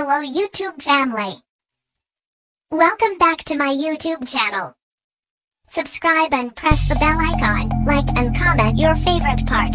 Hello YouTube family. Welcome back to my YouTube channel. Subscribe and press the bell icon, like and comment your favorite part.